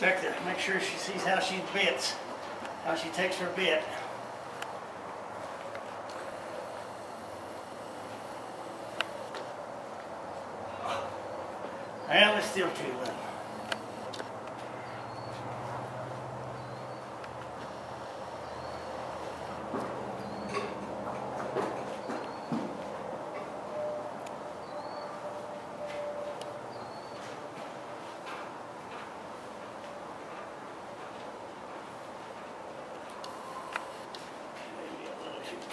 Check to make sure she sees how she bits, how she takes her bit. Well, it's still too little.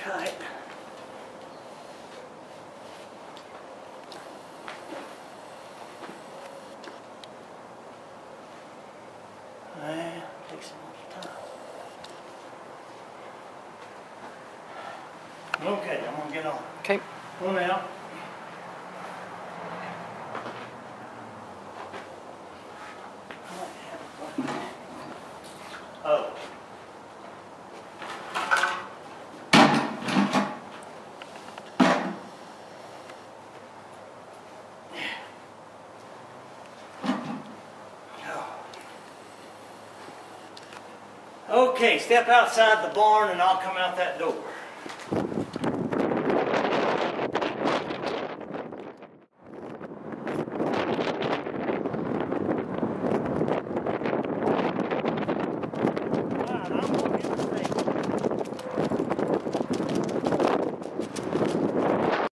Too takes a little time. Okay, I'm gonna get on. Okay. One out. Okay, step outside the barn and I'll come out that door.